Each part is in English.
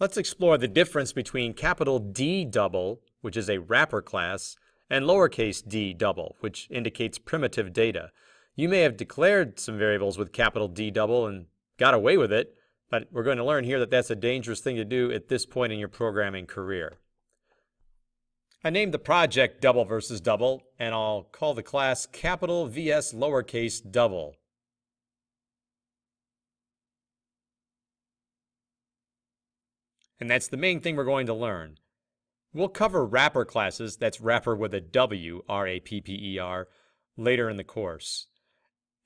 Let's explore the difference between capital D double, which is a wrapper class, and lowercase d double, which indicates primitive data. You may have declared some variables with capital D double and got away with it, but we're going to learn here that that's a dangerous thing to do at this point in your programming career. I named the project double versus double, and I'll call the class capital VS lowercase double. And that's the main thing we're going to learn. We'll cover wrapper classes, that's wrapper with a W, R-A-P-P-E-R, later in the course.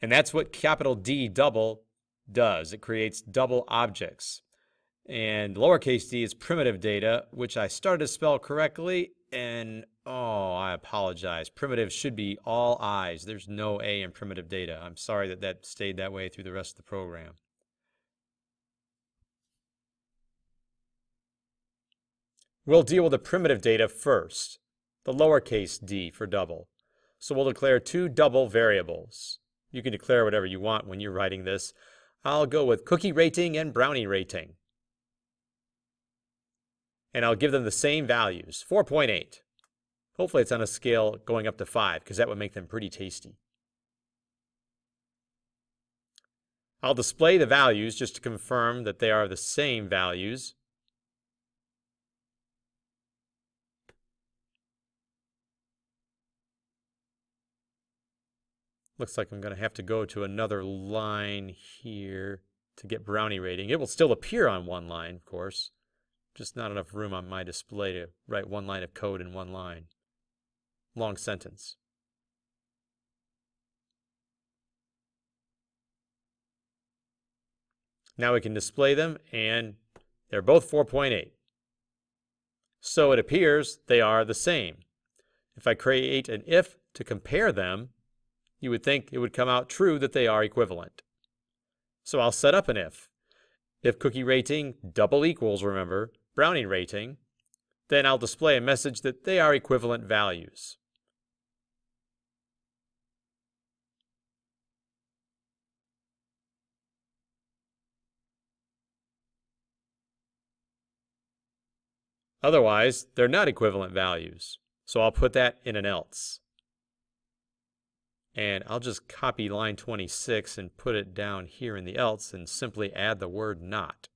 And that's what capital D double does. It creates double objects. And lowercase d is primitive data, which I started to spell correctly, and oh, I apologize. Primitive should be all i's. There's no a in primitive data. I'm sorry that that stayed that way through the rest of the program. We'll deal with the primitive data first, the lowercase d for double. So we'll declare two double variables. You can declare whatever you want when you're writing this. I'll go with cookie rating and brownie rating. And I'll give them the same values, 4.8. Hopefully it's on a scale going up to 5, because that would make them pretty tasty. I'll display the values just to confirm that they are the same values. Looks like I'm going to have to go to another line here to get brownie rating. It will still appear on one line, of course. Just not enough room on my display to write one line of code in one line. Long sentence. Now we can display them, and they're both 4.8. So it appears they are the same. If I create an if to compare them, you would think it would come out true that they are equivalent. So I'll set up an if. If cookie rating double equals, remember, brownie rating, then I'll display a message that they are equivalent values. Otherwise, they're not equivalent values. So I'll put that in an else. And I'll just copy line 26 and put it down here in the else and simply add the word not.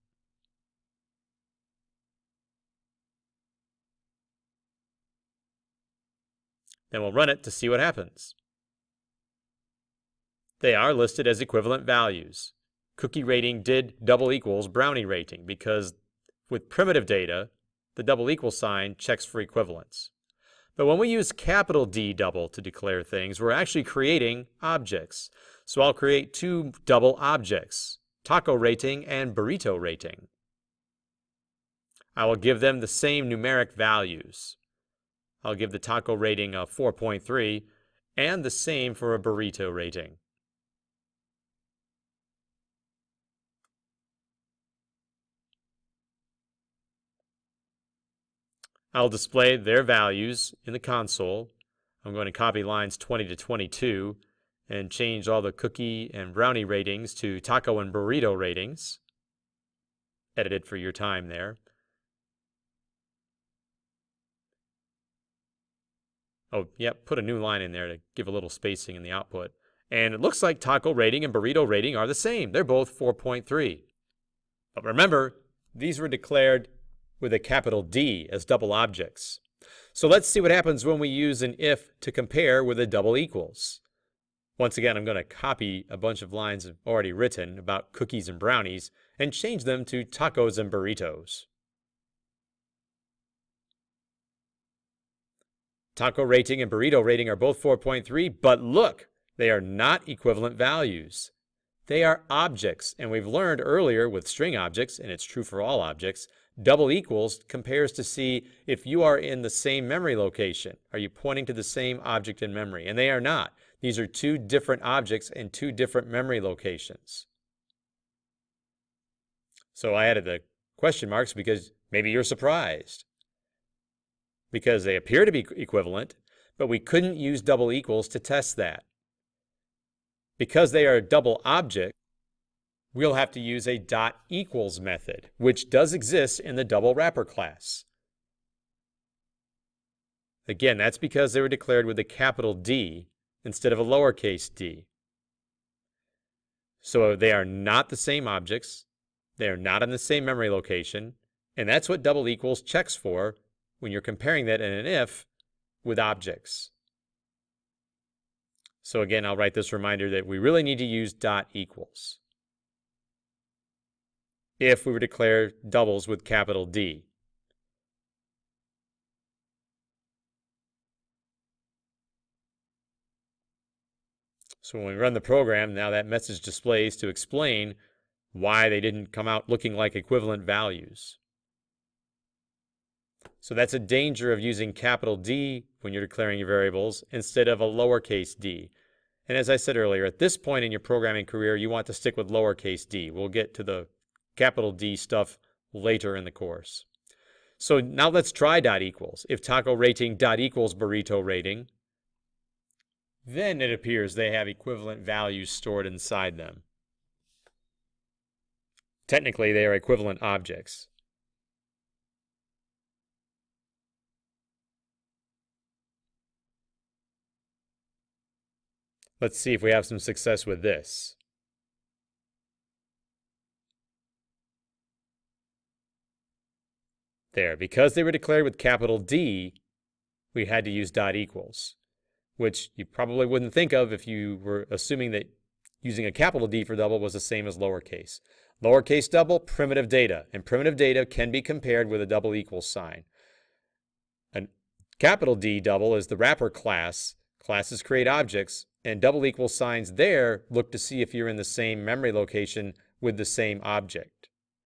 Then we'll run it to see what happens. They are listed as equivalent values. Cookie rating did double equals brownie rating because with primitive data, the double equal sign checks for equivalence. But when we use capital D double to declare things, we're actually creating objects. So I'll create two double objects, taco rating and burrito rating. I will give them the same numeric values. I'll give the taco rating a 4.3 and the same for a burrito rating. I'll display their values in the console. I'm going to copy lines 20 to 22 and change all the cookie and brownie ratings to taco and burrito ratings. Edited for your time there. Oh, yep, put a new line in there to give a little spacing in the output. And it looks like taco rating and burrito rating are the same. They're both 4.3. But remember, these were declared with a capital D as double objects. So let's see what happens when we use an if to compare with a double equals. Once again, I'm going to copy a bunch of lines I've already written about cookies and brownies and change them to tacos and burritos. Taco rating and burrito rating are both 4.3, but look, they are not equivalent values. They are objects, and we've learned earlier with string objects, and it's true for all objects, Double equals compares to see if you are in the same memory location. Are you pointing to the same object in memory? And they are not. These are two different objects in two different memory locations. So I added the question marks because maybe you're surprised. Because they appear to be equivalent, but we couldn't use double equals to test that. Because they are double objects, we'll have to use a dot equals method, which does exist in the double wrapper class. Again, that's because they were declared with a capital D instead of a lowercase d. So they are not the same objects, they are not in the same memory location, and that's what double equals checks for when you're comparing that in an if with objects. So again, I'll write this reminder that we really need to use dot equals if we were to declare doubles with capital D. So when we run the program, now that message displays to explain why they didn't come out looking like equivalent values. So that's a danger of using capital D when you're declaring your variables instead of a lowercase d. And as I said earlier, at this point in your programming career, you want to stick with lowercase d. We'll get to the capital D stuff later in the course. So now let's try dot equals. If taco rating dot equals burrito rating, then it appears they have equivalent values stored inside them. Technically, they are equivalent objects. Let's see if we have some success with this. There, because they were declared with capital D, we had to use dot equals, which you probably wouldn't think of if you were assuming that using a capital D for double was the same as lowercase. Lowercase double, primitive data, and primitive data can be compared with a double equals sign. A capital D double is the wrapper class. Classes create objects, and double equal signs there look to see if you're in the same memory location with the same object.